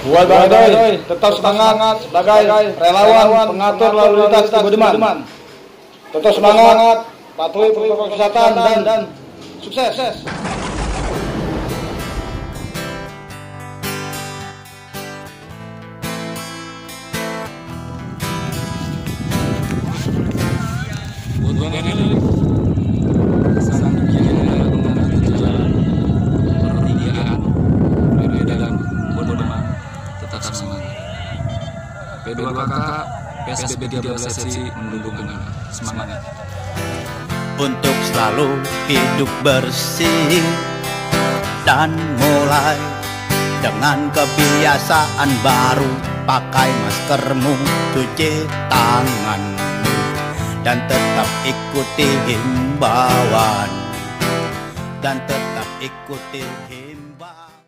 Buat Badoy tetap semangat sebagai relawan pengatur lalu lintas di Budiman. Tetap semangat, patuhi protokol kesehatan dan, dan sukses. tetap P2KK PSBB 13 sesi mendukung semangat. untuk selalu hidup bersih dan mulai dengan kebiasaan baru pakai maskermu cuci tanganmu dan tetap ikuti himbauan dan tetap ikuti himbauan